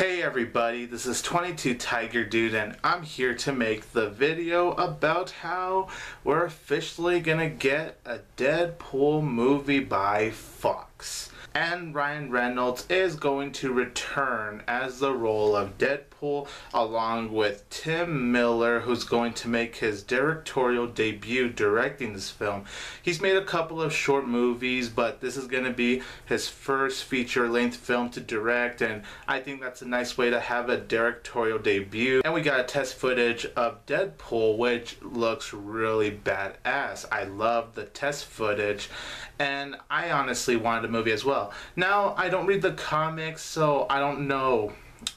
Hey everybody, this is 22 Tiger Dude and I'm here to make the video about how we're officially gonna get a Deadpool movie by Fox. And Ryan Reynolds is going to return as the role of Deadpool along with Tim Miller who's going to make his directorial debut directing this film. He's made a couple of short movies but this is going to be his first feature-length film to direct and I think that's a nice way to have a directorial debut. And we got a test footage of Deadpool which looks really badass. I love the test footage and I honestly wanted a movie as well well. Now, I don't read the comics, so I don't know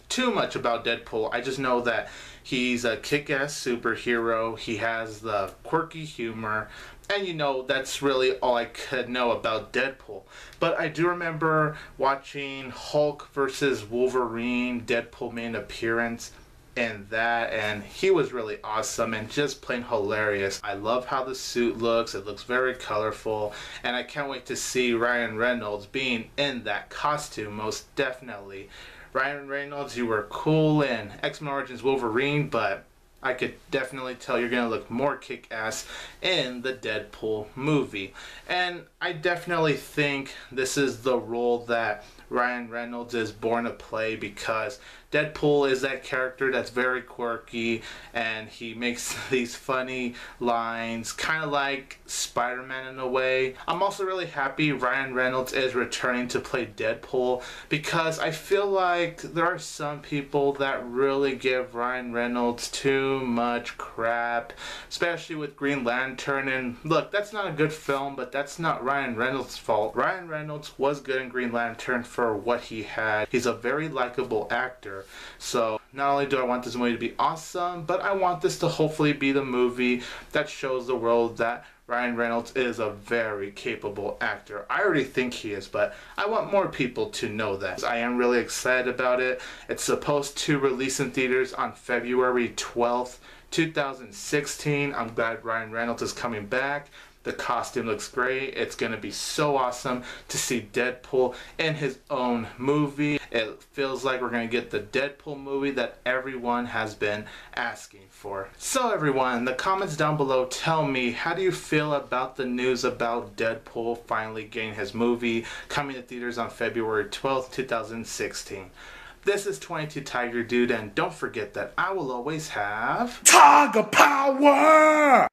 too much about Deadpool. I just know that he's a kick-ass superhero. He has the quirky humor. And you know, that's really all I could know about Deadpool. But I do remember watching Hulk versus Wolverine, Deadpool made an appearance and that and he was really awesome and just plain hilarious. I love how the suit looks. It looks very colorful and I can't wait to see Ryan Reynolds being in that costume most definitely. Ryan Reynolds, you were cool in X-Men Origins Wolverine, but I could definitely tell you're going to look more kick-ass in the Deadpool movie. And I definitely think this is the role that Ryan Reynolds is born to play because Deadpool is that character that's very quirky and he makes these funny lines, kind of like Spider-Man in a way. I'm also really happy Ryan Reynolds is returning to play Deadpool because I feel like there are some people that really give Ryan Reynolds too much crap, especially with Green Lantern. And look, that's not a good film, but that's not Ryan Reynolds' fault. Ryan Reynolds was good in Green Lantern for what he had. He's a very likable actor. So not only do I want this movie to be awesome, but I want this to hopefully be the movie that shows the world that Ryan Reynolds is a very capable actor. I already think he is, but I want more people to know that. I am really excited about it. It's supposed to release in theaters on February 12th, 2016. I'm glad Ryan Reynolds is coming back. The costume looks great. It's going to be so awesome to see Deadpool in his own movie. It feels like we're going to get the Deadpool movie that everyone has been asking for. So everyone, the comments down below tell me how do you feel about the news about Deadpool finally getting his movie coming to theaters on February 12th, 2016. This is 22 Tiger Dude, and don't forget that I will always have... Tiger Power!